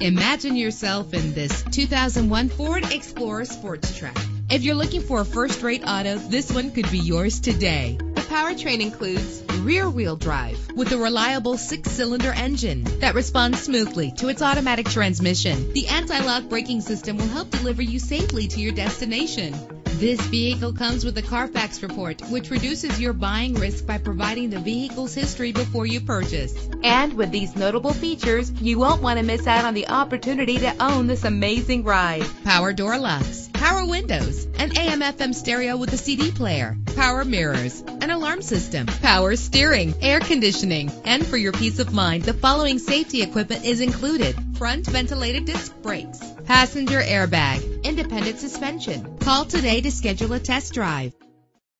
Imagine yourself in this 2001 Ford Explorer Sports Trac. If you're looking for a first-rate auto, this one could be yours today. The powertrain includes rear-wheel drive with a reliable six-cylinder engine that responds smoothly to its automatic transmission. The anti-lock braking system will help deliver you safely to your destination. This vehicle comes with a Carfax report, which reduces your buying risk by providing the vehicle's history before you purchase. And with these notable features, you won't want to miss out on the opportunity to own this amazing ride. Power door locks, power windows, an AM FM stereo with a CD player, power mirrors, an alarm system, power steering, air conditioning. And for your peace of mind, the following safety equipment is included. Front ventilated disc brakes, passenger airbag, independent suspension. Call today to schedule a test drive.